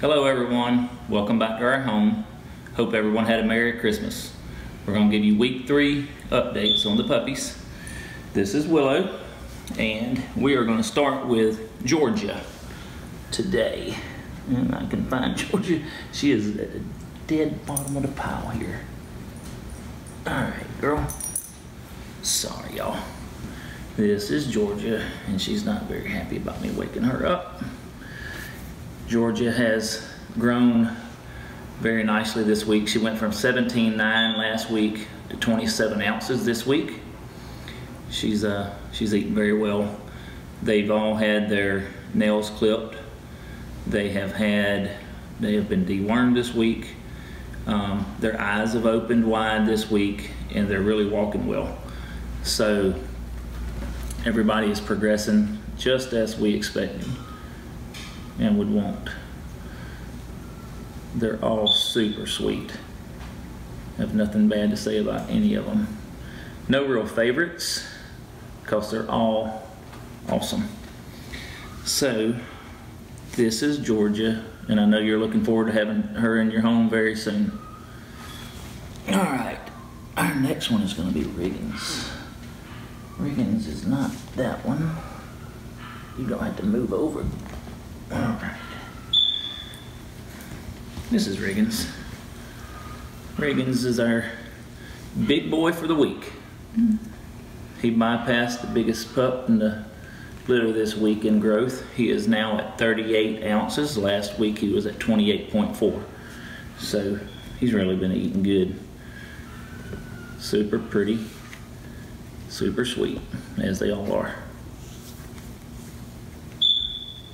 Hello everyone, welcome back to our home. Hope everyone had a Merry Christmas. We're gonna give you week three updates on the puppies. This is Willow, and we are gonna start with Georgia today. And I can find Georgia, she is at the dead bottom of the pile here. All right, girl. Sorry, y'all. This is Georgia, and she's not very happy about me waking her up. Georgia has grown very nicely this week. She went from 17.9 last week to 27 ounces this week. She's uh, she's eating very well. They've all had their nails clipped. They have had, they have been dewormed this week. Um, their eyes have opened wide this week, and they're really walking well. So everybody is progressing just as we expected and would want. They're all super sweet. Have nothing bad to say about any of them. No real favorites because they're all awesome. So this is Georgia and I know you're looking forward to having her in your home very soon. All right, our next one is going to be Riggins. Riggins is not that one. You don't have to move over. All right. This is Riggins. Riggins is our big boy for the week. He bypassed the biggest pup in the litter this week in growth. He is now at 38 ounces. Last week he was at 28.4. So he's really been eating good. Super pretty, super sweet, as they all are.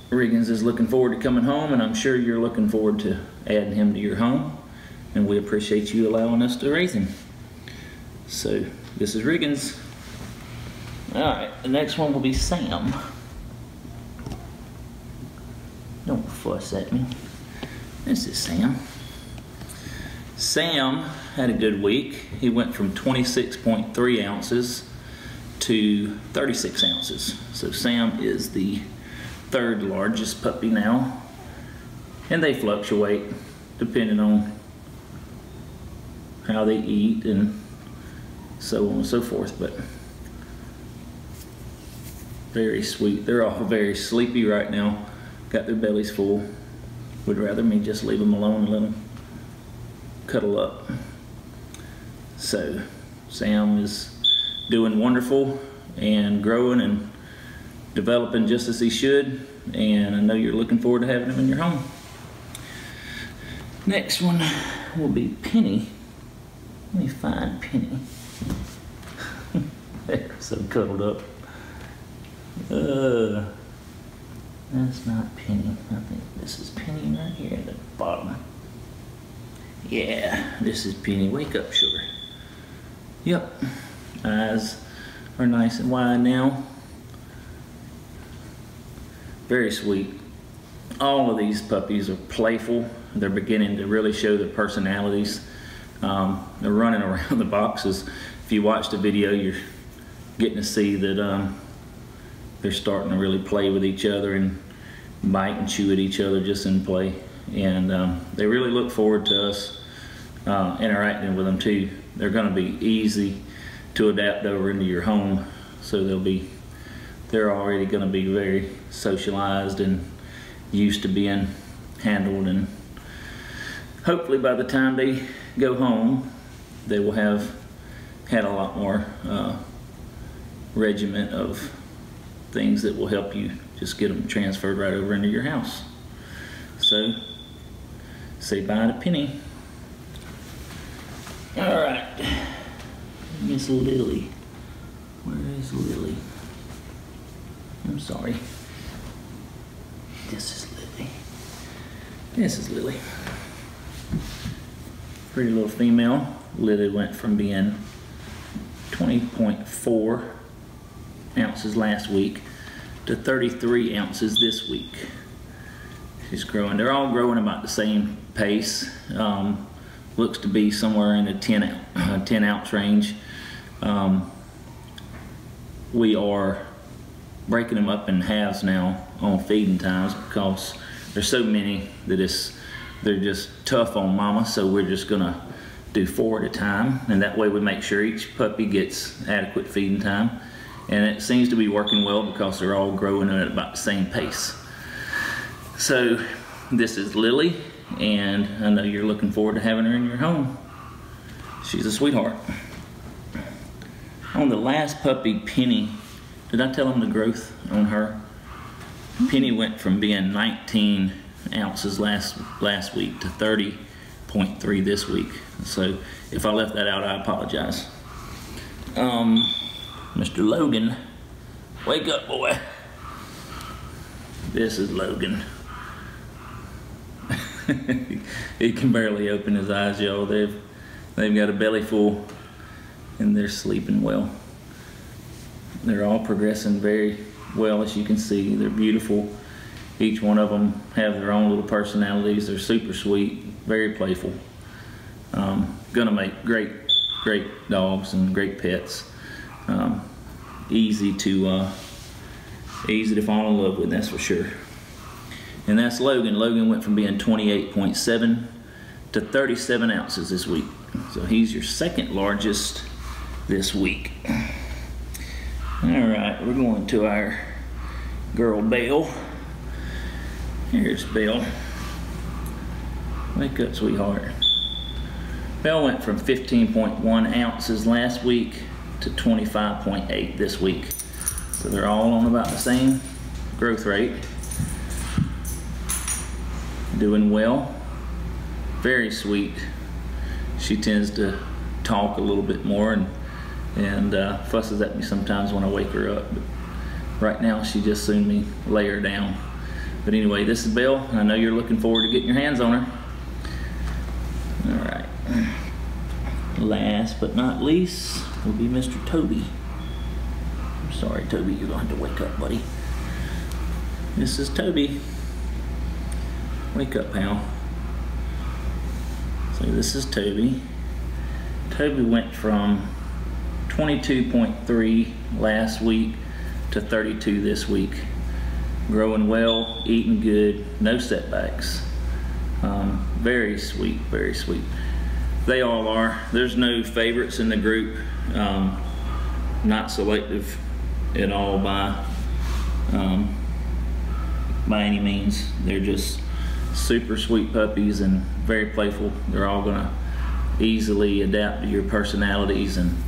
Riggins is looking forward to coming home, and I'm sure you're looking forward to adding him to your home. And we appreciate you allowing us to raise him. So, this is Riggins. All right, the next one will be Sam. Don't fuss at me. This is Sam. Sam had a good week. He went from 26.3 ounces to 36 ounces. So Sam is the third largest puppy now. And they fluctuate depending on how they eat and so on and so forth. But very sweet. They're all very sleepy right now. Got their bellies full. Would rather me just leave them alone and let them cuddle up. So Sam is doing wonderful and growing and developing just as he should, and I know you're looking forward to having him in your home. Next one will be Penny. Let me find Penny. They're so cuddled up. Uh, that's not Penny. I think this is Penny right here at the bottom. Yeah, this is Penny. Wake up, sugar. Yep, eyes are nice and wide now very sweet. All of these puppies are playful. They're beginning to really show their personalities. Um, they're running around the boxes. If you watch the video, you're getting to see that um, they're starting to really play with each other and bite and chew at each other just in play. And um, they really look forward to us uh, interacting with them too. They're going to be easy to adapt over into your home, so they'll be they're already going to be very socialized and used to being handled and hopefully by the time they go home they will have had a lot more uh, regiment of things that will help you just get them transferred right over into your house. So say bye to Penny. All right. Miss Lily. Where is Lily I'm sorry. This is Lily. This is Lily. Pretty little female. Lily went from being 20.4 ounces last week to 33 ounces this week. She's growing. They're all growing about the same pace. Um, looks to be somewhere in the 10, uh, 10 ounce range. Um, we are breaking them up in halves now on feeding times because there's so many that it's they're just tough on mama. So we're just gonna do four at a time, and that way we make sure each puppy gets adequate feeding time. And it seems to be working well because they're all growing at about the same pace. So this is Lily, and I know you're looking forward to having her in your home. She's a sweetheart. On the last puppy, Penny, did I tell him the growth on her? Penny went from being 19 ounces last last week to 30.3 this week. So if I left that out, I apologize. Um, Mr. Logan, wake up, boy. This is Logan. he can barely open his eyes, y'all. They've they've got a belly full, and they're sleeping well. They're all progressing very well, as you can see. They're beautiful. Each one of them have their own little personalities. They're super sweet, very playful. Um, gonna make great, great dogs and great pets. Um, easy to uh, easy to fall in love with, that's for sure. And that's Logan. Logan went from being 28.7 to 37 ounces this week. So he's your second largest this week. All right, we're going to our girl Belle. Here's Belle. Wake up, sweetheart. Belle went from 15.1 ounces last week to 25.8 this week. So they're all on about the same growth rate doing well. Very sweet. She tends to talk a little bit more and and uh, fusses at me sometimes when I wake her up. But right now, she just soon me lay her down. But anyway, this is Belle. I know you're looking forward to getting your hands on her. All right. Last but not least will be Mr. Toby. I'm sorry, Toby, you're going to have to wake up, buddy. This is Toby. Wake up, pal. So this is Toby. Toby went from 22.3 last week to 32 this week. Growing well, eating good, no setbacks. Um, very sweet, very sweet. They all are. There's no favorites in the group. Um, not selective at all by um, by any means. They're just super sweet puppies and very playful. They're all gonna easily adapt to your personalities and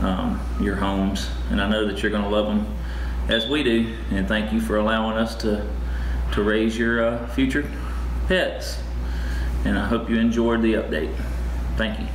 um, your homes. And I know that you're gonna love them as we do. And thank you for allowing us to, to raise your uh, future pets. And I hope you enjoyed the update. Thank you.